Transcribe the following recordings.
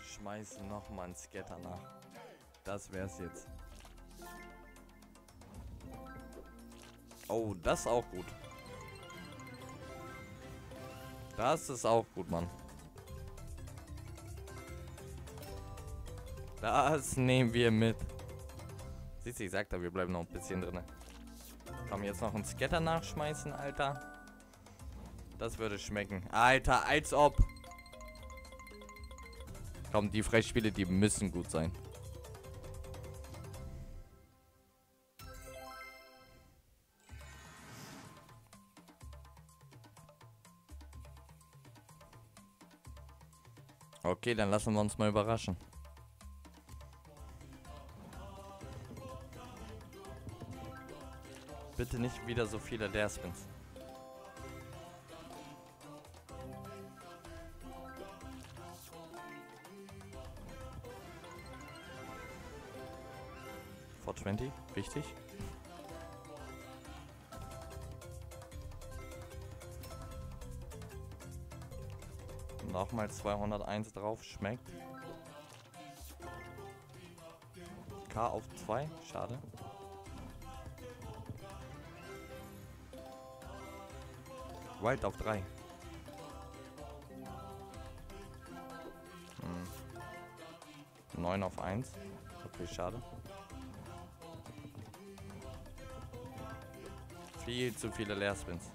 schmeiße nochmal einen Scatter nach. Das wär's jetzt. Oh, das ist auch gut. Das ist auch gut, Mann. Das nehmen wir mit. Siehst du, ich sag da, wir bleiben noch ein bisschen drin. Komm, jetzt noch einen Scatter nachschmeißen, Alter. Das würde schmecken. Alter, als ob. Komm, die Freispiele, die müssen gut sein. Okay, dann lassen wir uns mal überraschen. Bitte nicht wieder so viele Leerspins. Vor 20, wichtig. Nochmal 201 drauf, schmeckt. K auf 2, schade. Wild auf 3. Hm. 9 auf 1. Okay, schade. Viel zu viele Leerspins.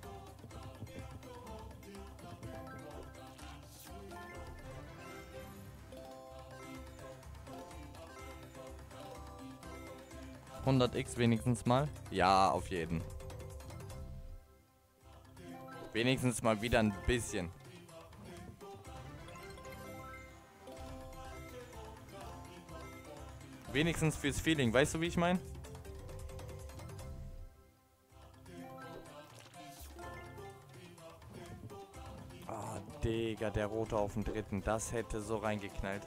X wenigstens mal? Ja, auf jeden. Wenigstens mal wieder ein bisschen. Wenigstens fürs Feeling, weißt du, wie ich meine? Digga, der rote auf dem dritten. Das hätte so reingeknallt.